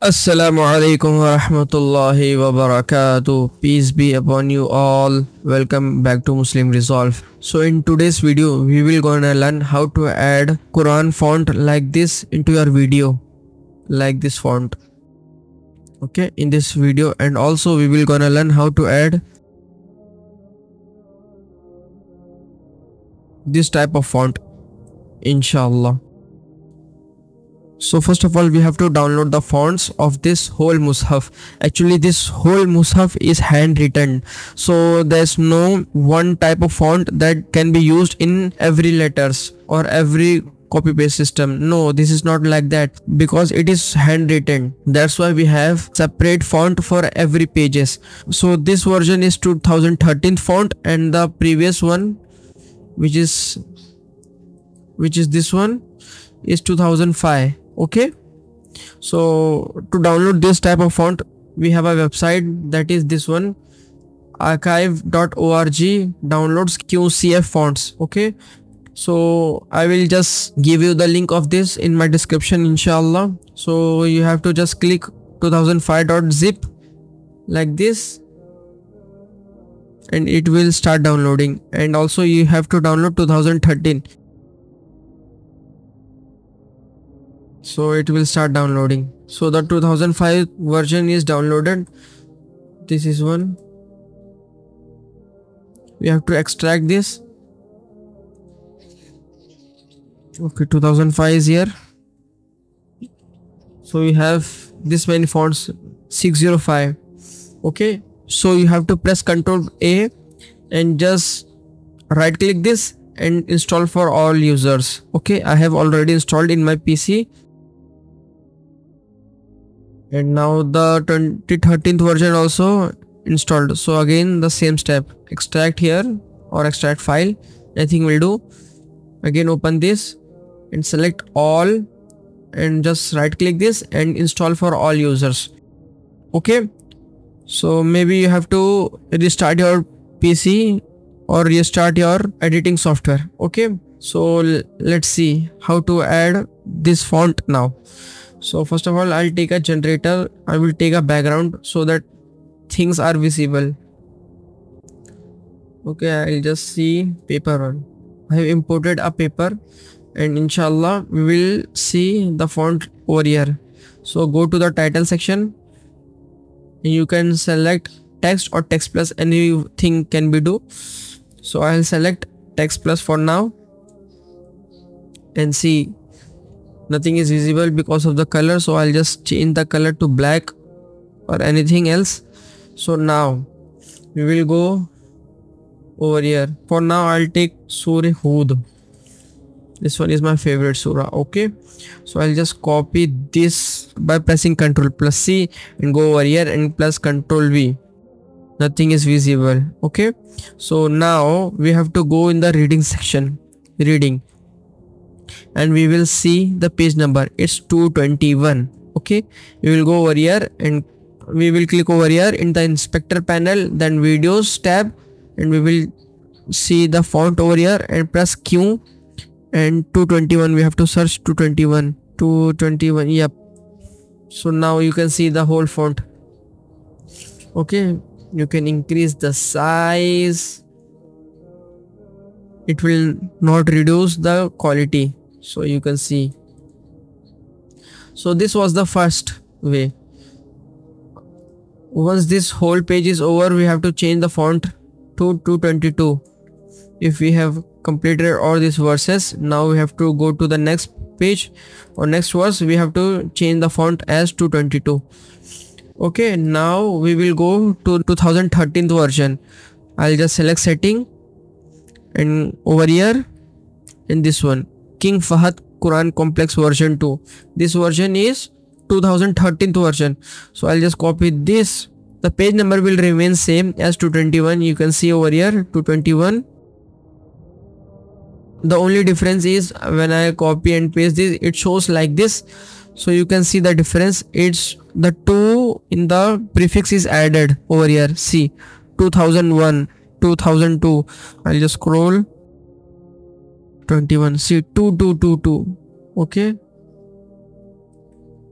Assalamu alaikum wa rahmatullahi wa barakatuh. Peace be upon you all. Welcome back to Muslim Resolve. So in today's video, we will gonna learn how to add Quran font like this into your video. Like this font. Okay, in this video and also we will gonna learn how to add this type of font. Inshallah. So first of all we have to download the fonts of this whole mushaf. Actually this whole mushaf is handwritten. So there's no one type of font that can be used in every letters or every copy paste system no this is not like that because it is handwritten that's why we have separate font for every pages so this version is 2013 font and the previous one which is which is this one is 2005 okay? So to download this type of font we have a website that is this one archive.org downloads qcf fonts okay? So i will just give you the link of this in my description inshallah. So you have to just click 2005.zip like this and it will start downloading. And also you have to download 2013 so it will start downloading. So the 2005 version is downloaded. This is one. We have to extract this. Okay 2005 is here. So we have this many fonts 605 okay so you have to press ctrl a and just right click this and install for all users. Okay i have already installed in my pc and now the 2013th version also installed. So again the same step. Extract here or extract file. Nothing will do. Again open this and select all and just right click this and install for all users. Okay? So maybe you have to restart your pc or restart your editing software. Okay? So let's see how to add this font now so first of all i'll take a generator. I will take a background so that things are visible. Okay i'll just see paper one. I have imported a paper and inshallah we will see the font over here. So go to the title section. You can select text or text plus anything can be do. So i'll select text plus for now and see nothing is visible because of the color so I'll just change the color to black or anything else. So now we will go over here. For now I'll take Surah Hud. This one is my favorite surah okay? So I'll just copy this by pressing ctrl plus C and go over here and plus ctrl V. Nothing is visible okay? So now we have to go in the reading section. Reading and we will see the page number. It's 221 okay? We will go over here and we will click over here in the inspector panel then videos tab and we will see the font over here and press q and 221 we have to search 221 221 yep. So now you can see the whole font. Okay? You can increase the size. It will not reduce the quality so you can see. So this was the first way. Once this whole page is over we have to change the font to 222 if we have completed all these verses now we have to go to the next page. Or next verse we have to change the font as 222 okay now we will go to 2013 version. I'll just select setting and over here in this one King Fahad Quran Complex version 2. This version is 2013 version. So I'll just copy this. The page number will remain same as 221. You can see over here 221. The only difference is when I copy and paste this, it shows like this. So you can see the difference. It's the 2 in the prefix is added over here. See 2001, 2002. I'll just scroll 21 see 2222 okay?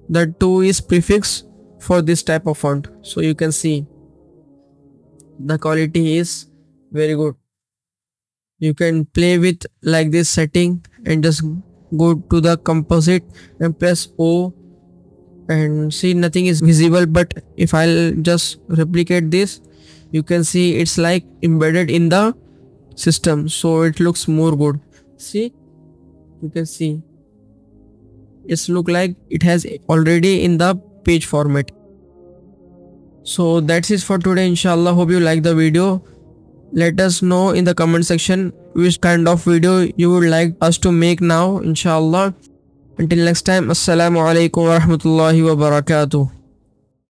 The 2 is prefix for this type of font. So you can see. The quality is very good. You can play with like this setting and just go to the composite and press o. And see nothing is visible but if i'll just replicate this you can see it's like embedded in the system. So it looks more good see? You can see. It's look like it has already in the page format. So that's it for today. Inshallah hope you like the video. Let us know in the comment section which kind of video you would like us to make now inshallah. Until next time assalamu alaikum warahmatullahi wabarakatuh